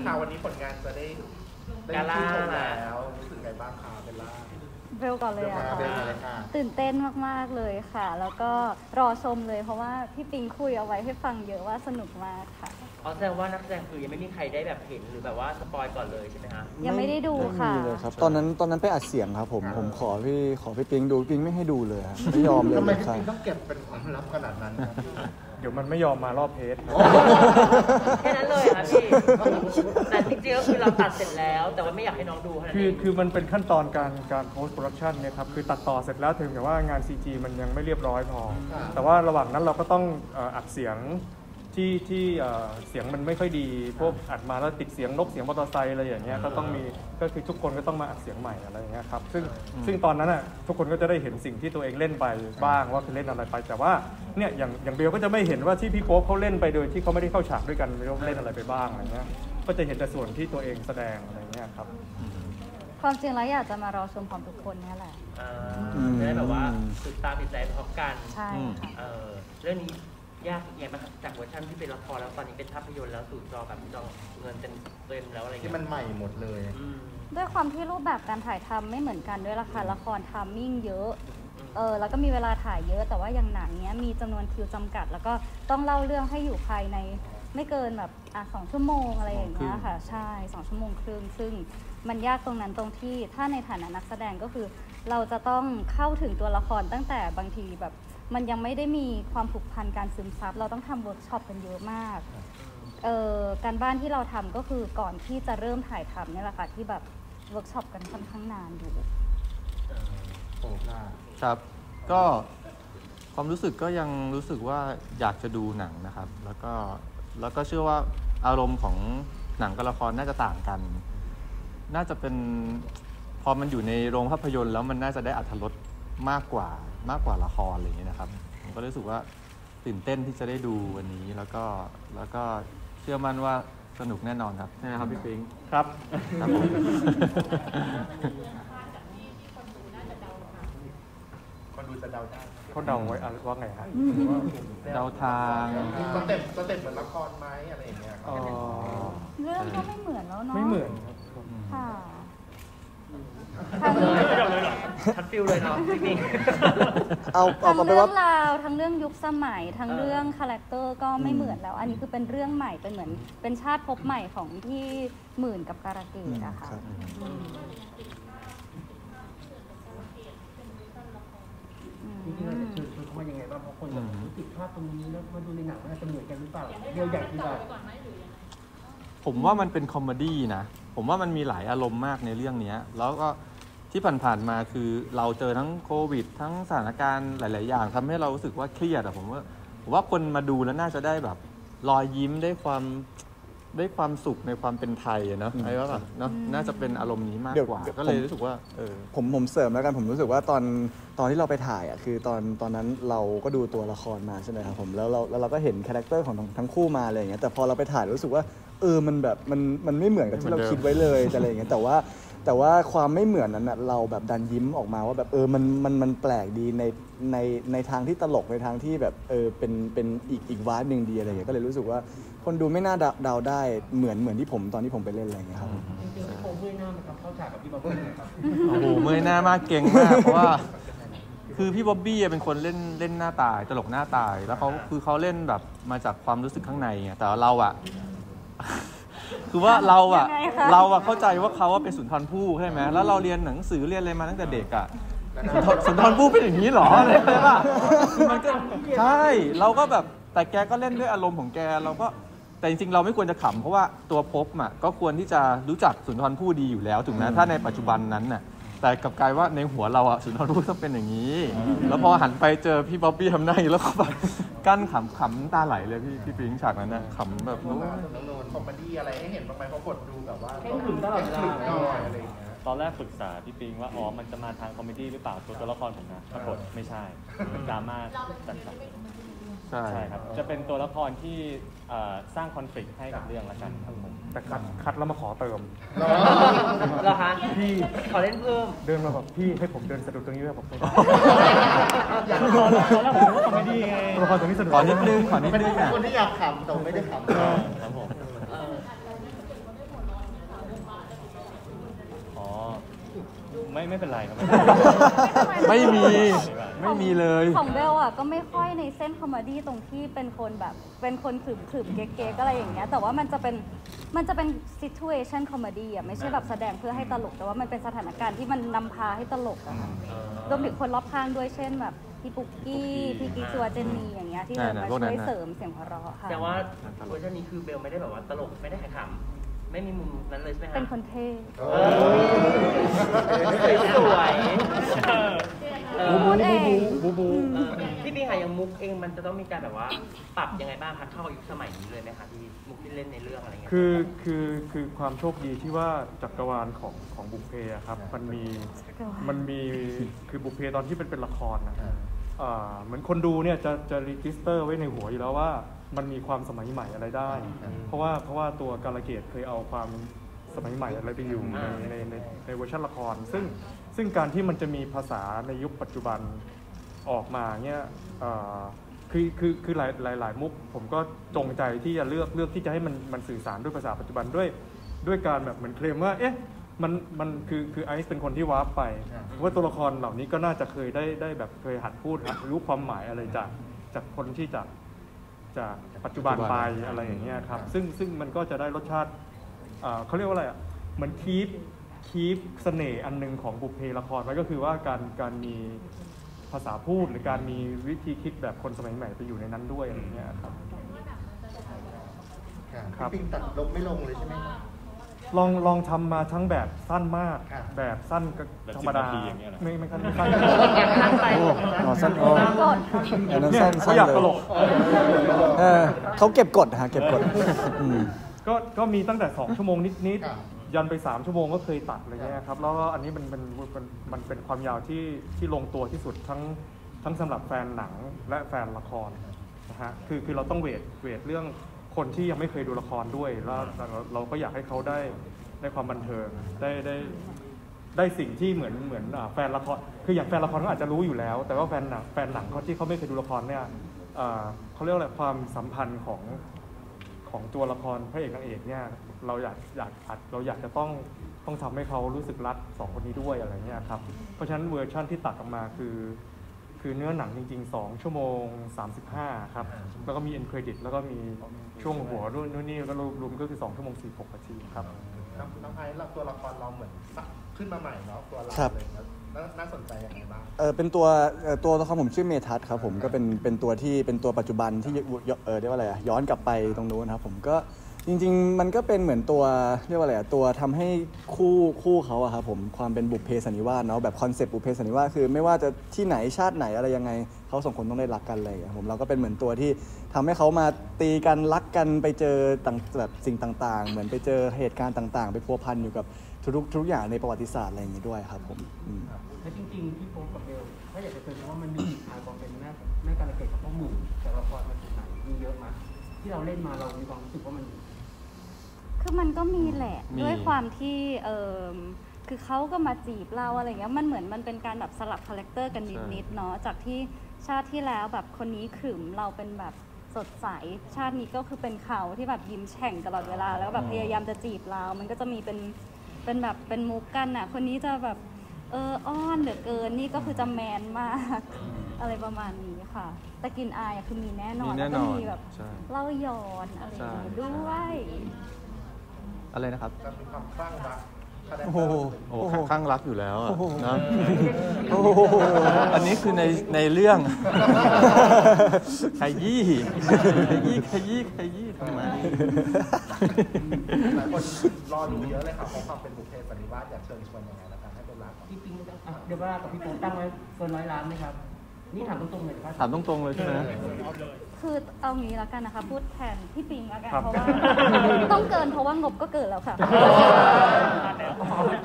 นะคะวันนี้ผลงานจะได้ได้กาล่าชื่นชมแล้วรู้สึกไงบ้างคะเบลล่า เบลก่อนเลยอะเบลค่ะมาเลยค่ะ ตื่นเต้นมาก ๆ เลยค่ะ แล้วก็รอชมเลยเพราะว่าพี่ปิงคุยเอาไว้ให้ฟังเยอะว่าสนุกมากค่ะอ๋อแสดงว่านักแสดงคือยังไม่มีใครได้แบบเห็นหรือแบบว่าสปอยก่อนเลยใช่ไหมฮะยังไม่ได้ดูค่ะ ไม่มีเลยครับ ตอนนั้นตอนนั้นไปอัดเสียงครับผม ผมขอพี่ขอพี่ปิงดูปิงไม่ให้ดูเลยครับไม่ยอมเลยทำไมเลยพี่ครับ ปิงต้องเก็บเป็นความลับขนาดนั้นครับพี่เดี๋ยวมันไม่ยอมมารอบเพจครับ แค่นั้นเลยเหรอครับพี่ แต่จริงๆก็คือเราตัดเสร็จแล้ว แต่ว่าไม่อยากให้น้องดูเท่านั้นคือเองคือมันเป็นขั้นตอนการการ post production เนี่ยครับคือตัดต่อเสร็จแล้วถึงแต่ว่างาน CG มันยังไม่เรียบร้อยพอ แต่ว่าระหว่างนั้นเราก็ต้องเอ่ออัดเสียง ที่ที่เอ่อเสียงมันไม่ค่อยดี พวกอัดมาแล้วติดเสียงนกเสียงมอเตอร์ไซค์อะไรอย่างเงี้ยก็ต้องมีก็คือทุกคนก็ต้องมาอัดเสียงใหม่อะไรอย่างเงี้ยครับซึ่งซึ่งตอนนั้นอะทุกคนก็จะได้เห็นสิ่งที่ตัวเองเล่นไปบ้างว่าคือเล่นอะไรไป แต่ว่าเนี่ยอย่างอย่างเบลก็จะไม่เห็นว่าที่พี่โป๊ปเขาเล่นไปโดยที่เขาไม่ได้เข้าฉากด้วยกันเบลเล่นอะไรไปบ้างอะไรเงี้ยก็จะเห็นแต่ส่วนที่ตัวเองแสดงอะไรเงี้ยครับความจริงแล้วอยากจะมารอชมพร้อมทุกคนเนี่ยแหละอ่าอืมจะได้แบบว่าตื่นตาตื่นใจพร้อมกันใช่ค่ะเออเรื่องนี้ ยากยังไงบ้างครับจากเวอร์ชันที่เป็นละครแล้วตอนนี้เป็นภาพยนตร์แล้วสู่จอแบบจอเงินเต็มเต็มแล้วอะไรที่เงี้ยมันใหม่หมดเลย อืมด้วยความที่รูปแบบการถ่ายทำไม่เหมือนกันด้วยละค่ะละคร timing เยอะเออแล้วก็มีเวลาถ่ายเยอะ แต่ว่าอย่างหนังเนี้ยมีจำนวนคิวจำกัด แล้วก็ต้องเล่าเรื่องให้อยู่ภายในไม่เกินแบบอะสองชั่วโมงอะไรอย่างเงี้ยค่ะ ใช่สองชั่วโมงครึ่งซึ่งมันยากตรงนั้นตรงที่ถ้าในฐานะนักแสดงก็คือ เราจะต้องเข้าถึงตัวละครตั้งแต่บางทีแบบ มันยังไม่ได้มีความผูกพันการซึมซับ เราต้องทำเวิร์กช็อปกันเยอะมากเอ่อการบ้านที่เราทำก็คือก่อนที่จะเริ่มถ่ายทำเนี่ยแหละค่ะที่แบบเวิร์กช็อปกันค่อนข้างนานอยู่ โอ้ค่ะครับ ก็ความรู้สึกก็ยังรู้สึกว่าอยากจะดูหนังนะครับ แล้วก็แล้วก็เชื่อว่าอารมณ์ของหนังกับละครน่าจะต่างกัน น่าจะเป็นพอมันอยู่ในโรงภาพยนตร์แล้วมันน่าจะได้อรรถรสมากกว่า มากกว่าละครอะไรอย่างเงี้ยนะครับผมก็รู้สึกว่าตื่นเต้นที่จะได้ดูวันนี้แล้วก็แล้วก็เชื่อมั่นว่าสนุกแน่นอนครับใช่ไหมครับพี่ปิงครับครับผมคนดูจะเดาได้เขาเดาไว้อะไรว่าไงฮะเดาทาง step step เหมือนละครไหมอะไรอย่างเงี้ยอ๋อเรื่องก็ไม่เหมือนแล้วเนาะ ไม่เหมือนครับ ค่ะ เลย ชัด feel เลยเนาะจริงเอาเอาทั้งไปนเรื่อว่างราวทั้งเรื่องยุคสมัยทั้งเออเรื่อง character ก็ไม่เหมือนแล้ว อันนี้คือเป็นเรื่องใหม่เป็นเหมือน เป็นชาติภพใหม่ของที่หมื่นกับการะเกดอะค่ะครับ อืม จริงๆเราจะเชิญชวนเขามายังไงบ้างเพราะคนแบบรู้สึกภาพตรงนี้แล้วมาดูในหนังมันจะเหมือนกันหรือเปล่าเดียวใหญ่คือแบบผมว่ามันเป็น comedy นะ ผมว่ามันมีหลายอารมณ์มากในเรื่องเนี้ย แล้วก็ ที่ผ่านๆมาคือเราเจอทั้งโควิด ทั้งสถานการณ์หลาย ๆ อย่างทำให้เรารู้สึกว่าเครียดอะผมว่าผมว่าคนมาดูแล้วน่าจะได้แบบรอยยิ้มได้ความได้ความสุขในความเป็นไทยอะเนาะไอ้ว่าแบบเนาะน่าจะเป็นอารมณ์นี้มากเดี๋ยวกว่าเดี๋ยวก็เลยผมรู้สึกว่าเออผมผมเสริมแล้วกันผมรู้สึกว่าตอนตอนที่เราไปถ่ายอะคือตอนตอนนั้นเราก็ดูตัวละครมาใช่ไหมครับผมแล้วเราแล้วเราก็เห็น character ของทั้งทั้งคู่มาอะไรอย่างเงี้ยแต่พอเราไปถ่ายรู้สึกว่าเออมันแบบมันมันไม่เหมือนกับที่เราไม่เหมือนเดิมคิดไว้เลยแต่อะไรอย่างเงี้ยแต่ว่า แต่ว่าความไม่เหมือนนั้นนะเราแบบดันยิ้มออกมาว่าแบบเออมันมันมันแปลกดีในในในทางที่ตลกในทางที่แบบเออเป็นเป็นอีกอีกวาร์หนึ่งดีอะไรอย่างเงี้ยก็เลยรู้สึกว่าคนดูไม่น่าเดาเดาได้เหมือนเหมือนที่ผมตอนที่ผมไปเล่นอะไรอย่างเงี้ยครับจริงๆโป๊เมื่อยหน้ามันครับเข้าฉากกับพี่บ๊อลเป็นไงครับโอ้โหเมื่อยหน้ามากเก่งมากเพราะว่าคือพี่บ๊อบบี้เป็นคนเล่นเล่นหน้าตาย ตลกหน้าตาย แล้วเขาคือเขาเล่นแบบมาจากความรู้สึกข้างในไงแต่เราอะ คือว่าเราอะยังไงคะ เราอะเข้าใจว่าเขาว่าเป็นสุนทรภู่ใช่ไหมแล้วเราเรียนหนังสือเรียนอะไรมาตั้งแต่เด็กอะสุนทรสุนทรภู่เป็นอย่างนี้เหรออะไรอย่างเงี้ยป่ะคือมันก็ใช่เราก็แบบแต่แกก็เล่นด้วยอารมณ์ของแกเราก็แต่จริงๆเราไม่ควรจะขำเพราะว่าตัวภพอะก็ควรที่จะรู้จักสุนทรภู่ดีอยู่แล้วถูกไหมถ้าในปัจจุบันนั้นน่ะ แต่กลับกลายว่าในหัวเราอะสุนทรภู่ต้องเป็นอย่างนี้ แล้วพอหันไปเจอพี่บ๊อบบี้ทำหน้าอย่างนี้แล้วก็แบบกั้นขำขำน้ำตาไหลเลยพี่พี่ปิงฉากนั้นนะขำแบบน้องโอ้ยโน้น comedy อะไรให้เห็นบ้างไหมเพราะกดดูแบบว่าเคร่งขรึมตลอดเวลาเคร่งขรึมหน่อยอะไรอย่างเงี้ยตอนแรกปรึกษาพี่ปิงว่าอ๋อมันจะมาทาง comedy หรือเปล่าตัวตัวละครผมนะปรากฏไม่ใช่เป็นดราม่าจัด ใช่ครับจะเป็นตัวละครที่สร้างคอนฟ lict ให้กับเรื่องละกันครับผมแต่คัดคัดแล้วมาขอเติม เหรอคะพี่ ขอเล่นเพิ่ม เดินมาแบบพี่ให้ผมเดินสะดุดตรงนี้ด้วยผมไม่อยากขอตอนแผมก็คมเดีไงตัวละครตรงนี้สะดุดขอนิดนึงขอนิดเป็นนึงอ่คนที่อยากขำแต่ไม่ได้ขำครับผมอ๋อไม่ไม่เป็นไรครับไม่มี ไม่มีเลย ของเบลอะก็ไม่ค่อยในเส้น comedy ตรงที่เป็นคนแบบ เป็นคนขรึมขรึมๆเก๊กๆอะไรอย่างเงี้ยแต่ว่ามันจะเป็นมันจะเป็น situation comedy อะไม่ใช่แบบแสดงเพื่อให้ตลก แต่ว่ามันเป็นสถานการณ์ที่มันนำพาให้ตลกอะค่ะรวมถึงคนรอบข้างด้วยเช่นแบบพี่ปุกกี้พี่กิ๊กซัวเจนนี่อย่างเงี้ยที่แบบอ่ามาพวกนั้นช่วยน่ะ เสริมเสียงหัวเราะค่ะแต่ว่าเวอร์ชันนี้คือเบลไม่ได้แบบว่าตลกไม่ได้ขายขำไม่มีมุมนั้นเลยใช่ไหมฮะเป็นคนเท่ เออสวยๆเออ เออพูเองบูบูพี่ปีหายังมุกเองมันจะต้องมีการแบบว่าปรับยังไงบ้างคะเข้ากับยุคสมัยนี้เลยไหมคะที่มุกที่เล่นในเรื่องอะไรเงี้ยคือคือคือความโชคดีที่ว่าจักรวาลของของบุพเพอะครับมันมีมันมีคือบุพเพตอนที่เป็นเป็นละครนะอ่าเหมือนคนดูเนี่ยจะจะรีจิสเตอร์ไว้ในหัวอยู่แล้วว่า มันมีความสมัยใหม่อะไรได้ เพราะว่าเพราะว่าตัวการะเกดเคยเอาความสมัยใหม่อะไรไปอยู่ในในในเวอร์ชันละคร ซึ่ง ซึ่งการที่มันจะมีภาษาในยุคปัจจุบันออกมาเนี่ยคือคือคือหลายหลายหลายมุก ผมก็จงใจที่จะเลือกเลือกที่จะให้มันมันสื่อสารด้วยภาษาปัจจุบันด้วยด้วยการแบบเหมือนเคลมว่าเอ๊ะมันมันคือคือไอซ์เป็นคนที่ warp ไป ว่าตัวละครเหล่านี้ก็น่าจะเคยได้ได้แบบเคยหัดพูดหัดรู้ความหมายอะไรจากจากคนที่จากจากปัจจุบันไปอะไรอย่างเงี้ยครับซึ่งซึ่งมันก็จะได้รสชาติเขาเรียกว่าอะไรอะเหมือนคีป คีปเสน่ห์อันหนึงของบุพเพละครไว้ก็คือว่าการการมีภาษาพูดหรือการมีวิธีคิดแบบคนสมัยใหม่ไปอยู่ในนั้นด้วยอะไรอย่างเงี้ยครับ ครับพี่ปิงตัดลงไม่ลงเลยใช่ไหมครับ ลองลองทำมาทั้งแบบสั้นมาก ครับ แบบสั้นก็แบบธรรมดา10นาทีอย่างเงี้ยเหรอ ไม่ไม่ขั้นไม่ขั้นสั้นไปโอ้อ๋อสั้นอ๋อตามกฎค่ะอันนั้นเนี่ยสั้นเขาสั้นอยากเลยตลกเออเขาเก็บกดฮะเก็บกดอืม ก็ก็มีตั้งแต่ 2 ชั่วโมงนิด ครับๆ ยันไป 3 ชั่วโมงก็เคยตัดอะไรเงี้ยครับแล้วก็อันนี้มันมันมันมันเป็นความยาวที่ที่ลงตัวที่สุดทั้งทั้งสำหรับแฟนหนังและแฟนละครนะฮะคือคือเราต้องเวทเวทเรื่องคนที่ยังไม่เคยดูละครด้วยแล้วเราเราก็อยากให้เขาได้ได้ความบันเทิงได้ได้ได้สิ่งที่เหมือนเหมือนแฟนละครคืออย่างแฟนละครก็อาจจะรู้อยู่แล้ว แต่ว่าแฟนหนังแฟนหนังเขาที่เขาไม่เคยดูละครเนี่ยอ่าเขาเรียกอะไรความสัมพันธ์ของ ของตัวละครพระเอกนางเอกเนี่ยเราอยากอยากอัดเราอยากจะต้องต้องทำให้เขารู้สึกรักสองคนนี้ด้วยอะไรเงี้ยครับเพราะฉะนั้นเวอร์ชั่นที่ตัดออกมาคือ คือเนื้อหนังจริง ๆ 2 ชั่วโมง 35 ครับ แล้วก็มีเอ็นเครดิตแล้วก็มีช่วงหัวนู่นนู่นนี่แล้วก็รวมๆก็คือ 2 ชั่วโมง 46นาทีครับน้องน้องไอซ์เราตัวละครเราเหมือนสักขึ้นมาใหม่เนาะตัวเราครับเลย น่าสนใจยังไงบ้างเออเป็นตัวเอ่อตัวละครผมชื่อเมทัศน์ครับผมก็เป็นเป็นตัวที่เป็นตัวปัจจุบันที่เออเรียกว่าอะไรอะย้อนกลับไปตรงนู้นครับผมก็จริง ๆ มันก็เป็นเหมือนตัวเรียกว่าอะไรอะตัวทำให้คู่คู่เขาอะครับผมความเป็นบุพเพสันนิวาสเนาะแบบ concept บุพเพสันนิวาสคือ ไม่ว่าจะที่ไหนชาติไหนอะไรยังไง เขาสองคนต้องได้รักกันอะไรอย่างเลยครับผมเราก็เป็นเหมือนตัวที่ทำให้เขามาตีกันรักกันไปเจอต่างแบบสิ่งต่างๆ เหมือนไปเจอเหตุการณ์ต่าง ๆ ไปพัวพันอยู่กับทุกๆทุกอย่างในประวัติศาสตร์อะไรอย่างนี้ด้วยครับผมอืมแล้วจริงๆพี่โป๊ปกับเบลถ้าอยากจะเจอว่ามันมีทางความเป็นแม่แม่การะเกดกับพ่อหมื่นแต่ละครมันถึงไหนมีเยอะมากที่เราเล่นมาเรามีความรู้สึกว่ามัน คือมันก็มีแหละมีด้วยความที่เออคือเขาก็มาจีบเราอะไรเงี้ยมันเหมือนมันเป็นการแบบสลับ character กันนิดๆเนาะจากที่ ชาติที่แล้วแบบคนนี้ขรึมเราเป็นแบบสดใส ชาตินี้ก็คือเป็นเขาที่แบบยิ้มแฉ่งตลอดเวลา แล้วแบบพยายามจะจีบเรา มันก็จะมีเป็นเป็นแบบเป็นมุกกันอะ คนนี้จะแบบเอออ้อนเหลือเกินนี่ก็คือจะแมนมาก อะไรประมาณนี้ค่ะ แต่กลินอายอะคือมีแน่นอนมีแล้แน่วนก็อนมีแบบใช่ เล่าย้อนอะไรอย่างเงี้ยใช่ด้วย อะไรนะครับ จะมีความคลั่งรักคาแรค โอ้เตโหอร์โอ้ข้างรักอยู่แล้วอะโอ้โหนะโอ้โหอันนี้คือในในเรื่องขยี้ขยี้ขยี้ขยี้ทำไมหลายคนรอดูเยอะเลยครับเพราะความเป็นบุพเพสันนิวาสอยากเชิญชวนยังไงแล้วกันให้เป็นหลักก่อนพี่ปิงอะเดี๋ยวว่ากับพี่โป๊ปตั้งไว้เกินร้อยล้านไหมครับ นี่ถามตรงๆเลยนะครับถามตรงๆเลยใช่ไหม คือเอางี้แล้วกันนะคะ พูดแทนพี่ปิงแล้วกันครับ เพราะว่า ต้องเกินเพราะว่างบก็เกินแล้วค่ะ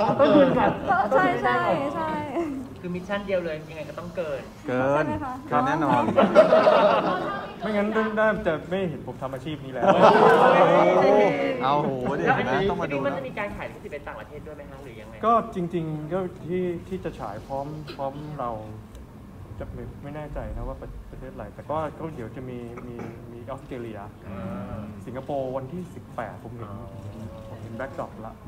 ต้องคืนก่อนใช่ใช่ใช่คือมิชชั่นเดียวเลยยังไงก็ต้องเกิด เกิน ใช่ไหมคะเกินแน่นอน ไม่งั้นน่าจะไม่เห็นผมทำอาชีพนี้แล้ว เอาโหเดี๋ยวนะต้องมาดูมันนะ จะมีการขายลิขสิทธิ์ไปต่างประเทศด้วยไหมฮะหรือยังไงก็จริงๆก็ที่ที่จะฉายพร้อมพร้อมเรา จะไม่ไม่แน่ใจนะว่าประประเทศอะไรแต่ก็ก็เดี๋ยวจะมีมีมีออสเตรเลีย สิงคโปร์วันที่ 18 ผมเห็นผมเห็นแบ็กดรอปละ18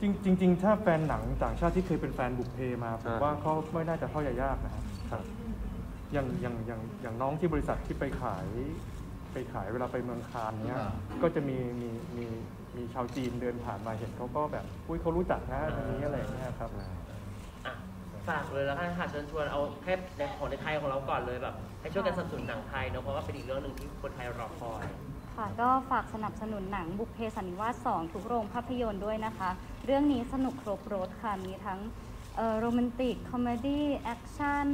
จริงจริง ๆ ถ้าแฟนหนังต่างชาติที่เคยเป็นแฟนบุพเพมาผใช่มว่าเขาไม่น่าจะเข้าใจยากนะครับครับอย่างอย่างอย่างอย่างน้องที่บริษัทที่ไปขายไปขายเวลาไปเมืองคานเนี้ยอ่าก็จะมีมีมีมีชาวจีนเดินผ่านมาเห็นเขาก็แบบ อุ้ยเขารู้จักนะอันนี้อะไรอย่างเงี้ยครับอะ ฝากเลยแล้วกันค่ะเชิญชวนเอาแค่ในของในไทยของเราก่อนเลยแบบให้ช่วยกันสนับสนุนหนังไทยเนอะเพราะว่าเป็นอีกเรื่องหนึ่งที่คนไทยรอคอย ค่ะก็ฝากสนับสนุนหนังบุพเพสันนิวาส 2 ทุกโรงภาพยนตร์ด้วยนะคะ เรื่องนี้สนุกครบรสค่ะ มีทั้ง romantic comedy action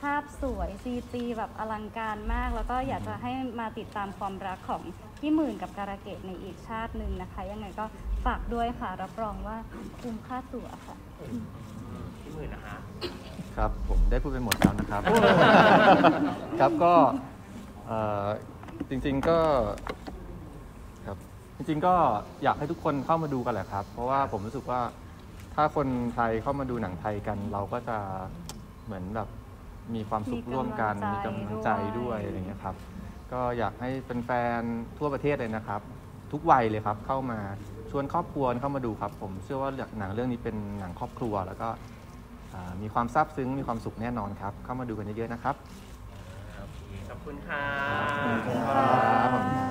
ภาพสวย CG แบบอลังการมาก แล้วก็อยากจะให้มาติดตามความรักของพี่หมื่นกับการะเกดในอีกชาติหนึ่งนะคะ ยังไงก็ฝากด้วยค่ะ รับรองว่าคุ้มค่าตั๋วค่ะ มื่นนะคะครับผมได้พูดไปหมดแล้วนะครับ ครับก็เอ่อจริงๆก็ครับจริงๆก็อยากให้ทุกคนเข้ามาดูกันแหละครับ เพราะว่าผมรู้สึกว่าถ้าคนไทยเข้ามาดูหนังไทยกัน เราก็จะเหมือนแบบมีความสุขร่วมกันมีมีกำกำลัลังงใจใจด้ด้ววยยอะไรอย่างเงี้ยครับ ก็อยากให้แฟนๆทั่วประเทศเลยนะครับ ทุกวัยเลยครับเข้ามาชวนครอบครัวเข้ามาดูครับ ผมเชื่อว่าหนังเรื่องนี้เป็นหนังครอบครัวแล้วก็อ่า มีความซาบซึ้งมีความสุขแน่นอนครับ เข้ามาดูกันเยอะๆนะครับโอเคขอบคุณค่ะขอบคุณค่ะ